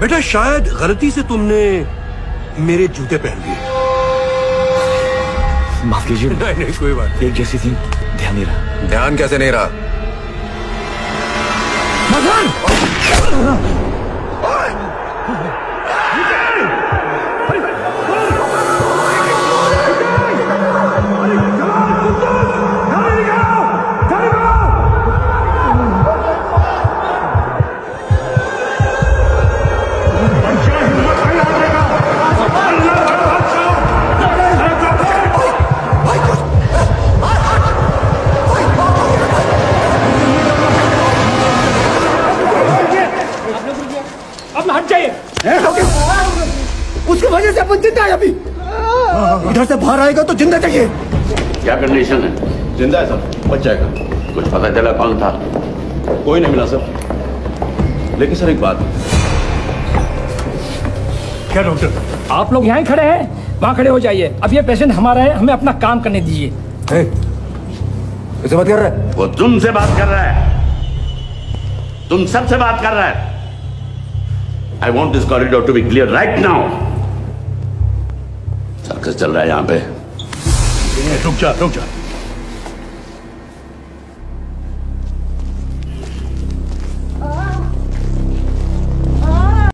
बेटा शायद गलती से तुमने मेरे जूते पहन लिए। माफ़ कीजिए। नहीं नहीं कोई बात एक जैसी थी ध्यान नहीं रहा। ध्यान कैसे नहीं रहा? अब हट जाइए। उसकी वजह से अपन ज़िंदा है अभी। इधर से बाहर आएगा तो ज़िंदा चाहिए। क्या कंडीशन है? ज़िंदा है सर बच जाएगा। कुछ पता चला कौन था? कोई नहीं मिला सर लेकिन सर एक बात। क्या डॉक्टर आप लोग यहाँ खड़े हैं? वहाँ खड़े हो जाइए। अब ये पेशेंट हमारा है हमें अपना काम करने दीजिए। इसे बात कर रहा है? वो तुमसे बात कर रहा है। तुम सबसे बात कर रहा है। I want this corridor to be clear right now circus चल रहा है यहाँ पे। रुक जा रुक जा।